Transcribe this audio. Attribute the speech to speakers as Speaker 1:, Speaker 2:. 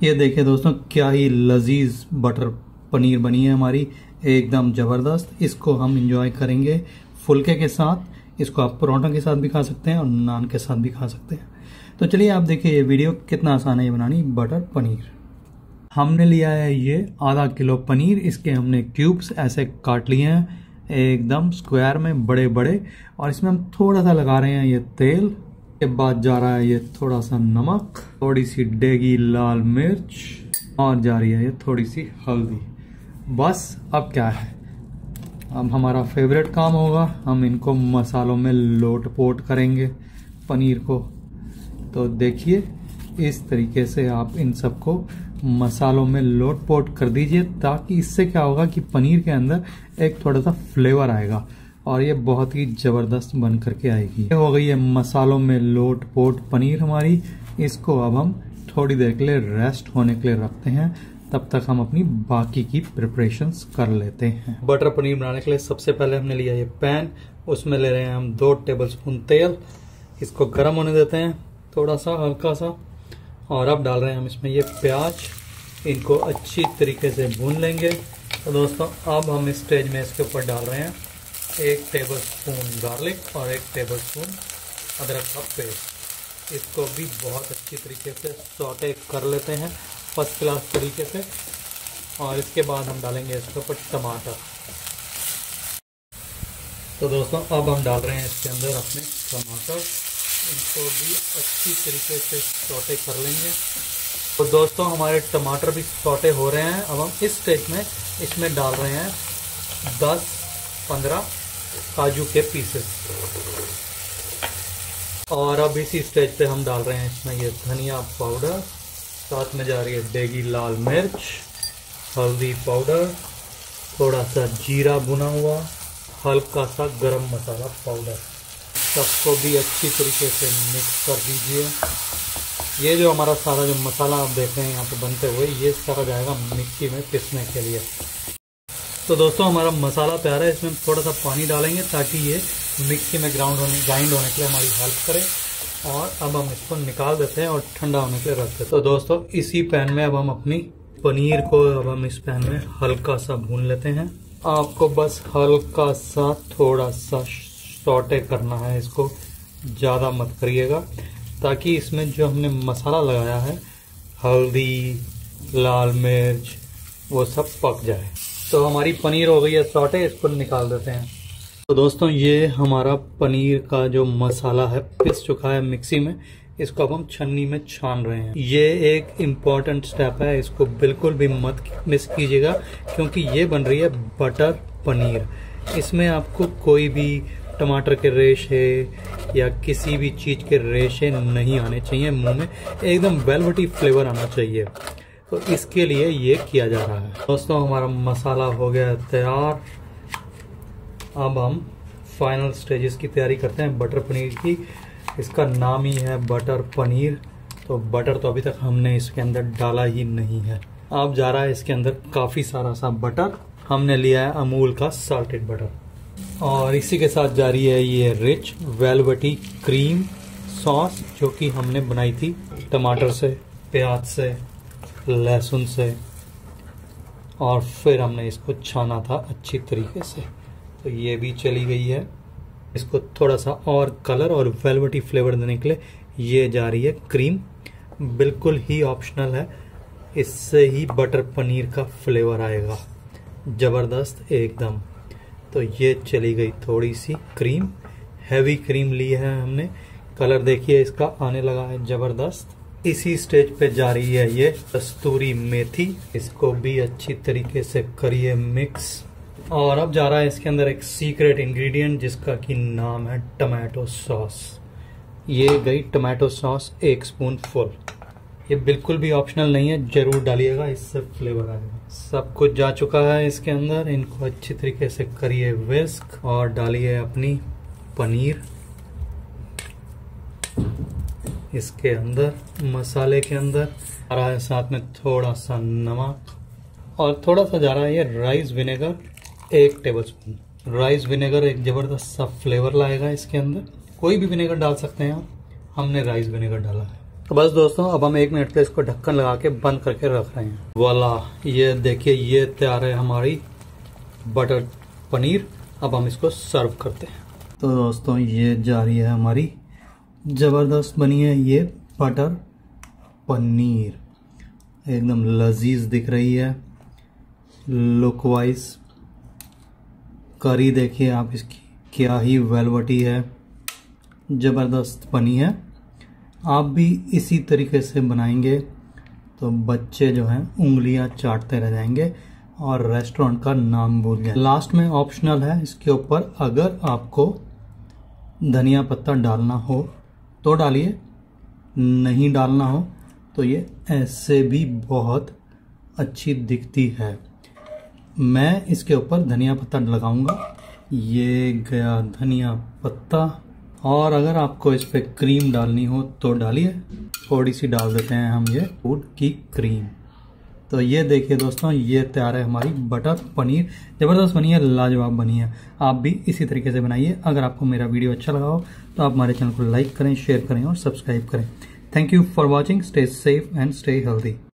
Speaker 1: ये देखिए दोस्तों, क्या ही लजीज बटर पनीर बनी है हमारी। एकदम ज़बरदस्त। इसको हम इंजॉय करेंगे फुलके के साथ। इसको आप परोठा के साथ भी खा सकते हैं और नान के साथ भी खा सकते हैं। तो चलिए आप देखिए ये वीडियो कितना आसान है ये बनानी। बटर पनीर। हमने लिया है ये आधा किलो पनीर। इसके हमने क्यूब्स ऐसे काट लिए हैं, एकदम स्क्वायर में बड़े बड़े और इसमें हम थोड़ा सा लगा रहे हैं ये तेल। के बाद जा रहा है ये थोड़ा सा नमक, थोड़ी सी डेगी लाल मिर्च, और जा रही है ये थोड़ी सी हल्दी। बस, अब क्या है? अब हमारा फेवरेट काम होगा, हम इनको मसालों में लोट पोट करेंगे पनीर को। तो देखिए, इस तरीके से आप इन सबको मसालों में लोट पोट कर दीजिए, ताकि इससे क्या होगा कि पनीर के अंदर एक थोड़ा सा फ्लेवर आएगा। और ये बहुत ही ज़बरदस्त बन करके आएगी। ये हो गई है मसालों में लोट, पोट, पनीर हमारी। इसको अब हम थोड़ी देर के लिए रेस्ट होने के लिए रखते हैं। तब तक हम अपनी बाकी की प्रिपरेशन कर लेते हैं। बटर पनीर बनाने के लिए सबसे पहले हमने लिया ये पैन उसमें ले रहे हैं हम दो टेबल स्पून तेल। इसको गर्म होने देते हैं थोड़ा सा हल्का सा और अब डाल रहे हैं हम इसमें ये प्याज। इनको अच्छी तरीके से भून लेंगे। तो दोस्तों, अब हम इस स्टेज में इसके ऊपर डाल रहे हैं। एक टेबल स्पून गार्लिक और एक टेबल स्पून अदरक का पेस्ट इसको भी बहुत अच्छी तरीके से सौटे कर लेते हैं फ़र्स्ट क्लास तरीके से। और इसके बाद हम डालेंगे इसके ऊपर टमाटर। तो दोस्तों, अब हम डाल रहे हैं इसके अंदर अपने टमाटर। इनको भी अच्छी तरीके से सौटे कर लेंगे। तो दोस्तों, हमारे टमाटर भी सौटे हो रहे हैं। अब हम इस स्टेज में इसमें डाल रहे हैं 10-15 काजू के पीसेस और अब इसी स्टेज पे हम डाल रहे हैं इसमें ये धनिया पाउडर साथ में जा रही है डेगी लाल मिर्च, हल्दी पाउडर थोड़ा सा जीरा भुना हुआ हल्का सा गरम मसाला पाउडर सबको भी अच्छी तरीके से मिक्स कर दीजिए। ये जो हमारा सारा जो मसाला आप देख रहे हैं यहाँ पे बनते हुए, ये सारा जाएगा मिक्सी में पिसने के लिए। तो दोस्तों, हमारा मसाला तैयार है। इसमें थोड़ा सा पानी डालेंगे ताकि ये मिक्सी में ग्राउंड होने, ग्राइंड होने के लिए हमारी हेल्प करे। और अब हम इसको निकाल देते हैं और ठंडा होने के लिए रख देते हैं। तो दोस्तों, इसी पैन में अब हम अपनी पनीर को अब हम इस पैन में हल्का सा भून लेते हैं। आपको बस हल्का सा थोड़ा सा सॉटे करना है इसको। ज़्यादा मत करिएगा, ताकि इसमें जो हमने मसाला लगाया है, हल्दी, लाल मिर्च, वो सब पक जाए। तो हमारी पनीर हो गई है सॉटे, इसको निकाल देते हैं। तो दोस्तों, ये हमारा पनीर का जो मसाला है, पिस चुका है मिक्सी में, इसको अब हम छन्नी में छान रहे हैं। ये एक इंपॉर्टेंट स्टेप है, इसको बिल्कुल भी मत मिस कीजिएगा, क्योंकि ये बन रही है बटर पनीर। इसमें आपको कोई भी टमाटर के रेशे या किसी भी चीज़ के रेशे नहीं आने चाहिए, मुँह में। एकदम वेलवटी फ्लेवर आना चाहिए। तो इसके लिए ये किया जा रहा है। दोस्तों, हमारा मसाला हो गया तैयार। अब हम फाइनल स्टेजेस की तैयारी करते हैं बटर पनीर की। इसका नाम ही है बटर पनीर। तो बटर तो अभी तक हमने इसके अंदर डाला ही नहीं है। अब जा रहा है इसके अंदर काफ़ी सारा सा बटर हमने लिया है अमूल का साल्टेड बटर और इसी के साथ जा रही है ये रिच वेलवटी क्रीम सॉस जो कि हमने बनाई थी टमाटर से, प्याज से। लहसुन से और फिर हमने इसको छाना था अच्छी तरीके से। तो ये भी चली गई है। इसको थोड़ा सा और कलर और वेलवटी फ्लेवर देने के लिए ये जा रही है क्रीम बिल्कुल ही ऑप्शनल है। इससे ही बटर पनीर का फ्लेवर आएगा। ज़बरदस्त एकदम। तो ये चली गई थोड़ी सी क्रीम हैवी क्रीम ली है हमने। कलर देखिए, इसका आने लगा है ज़बरदस्त। इसी स्टेज पे जा रही है ये कस्तूरी मेथी। इसको भी अच्छी तरीके से करिए मिक्स। और अब जा रहा है इसके अंदर एक सीक्रेट इंग्रेडिएंट जिसका की नाम है टमाटो सॉस ये गई टमाटो सॉस एक स्पून फुल ये बिल्कुल भी ऑप्शनल नहीं है, ज़रूर डालिएगा, इससे फ्लेवर आएगा। सब कुछ जा चुका है इसके अंदर। इनको अच्छी तरीके से करिए विस्क और डालिए अपनी पनीर। इसके अंदर, मसाले के अंदर आ रहा है साथ में थोड़ा सा नमक, और थोड़ा सा जा रहा है ये राइस विनेगर, एक टेबल स्पून राइस विनेगर एक ज़बरदस्त सा फ्लेवर लाएगा इसके अंदर। कोई भी विनेगर डाल सकते हैं आप। हमने राइस विनेगर डाला है। तो बस दोस्तों, अब हम एक मिनट के इसको ढक्कन लगा के बंद करके रख रहे हैं। वाला, ये देखिए, ये तैयार है हमारी बटर पनीर। अब हम इसको सर्व करते हैं। तो दोस्तों, ये जा रही है हमारी ज़बरदस्त बनी है ये बटर पनीर। एकदम लजीज दिख रही है। लुक वाइज करी देखिए आप इसकी क्या ही वेलवटी है। ज़बरदस्त बनी है। आप भी इसी तरीके से बनाएँगे तो बच्चे जो हैं उंगलियाँ चाटते रह जाएँगे और रेस्टोरेंट का नाम भूल जाए लास्ट में ऑप्शनल है, इसके ऊपर अगर आपको धनिया पत्ता डालना हो तो डालिए। नहीं डालना हो तो ये ऐसे भी बहुत अच्छी दिखती है। मैं इसके ऊपर धनिया पत्ता लगाऊँगा। ये गया धनिया पत्ता। और अगर आपको इस पर क्रीम डालनी हो तो डालिए। थोड़ी सी डाल देते हैं हम ये फ़ूड की क्रीम। तो ये देखिए दोस्तों, ये तैयार है हमारी बटर पनीर। ज़बरदस्त बनी है, लाजवाब बनी है। आप भी इसी तरीके से बनाइए। अगर आपको मेरा वीडियो अच्छा लगा हो तो आप हमारे चैनल को लाइक करें, शेयर करें और सब्सक्राइब करें। Thank you for watching stay safe and stay healthy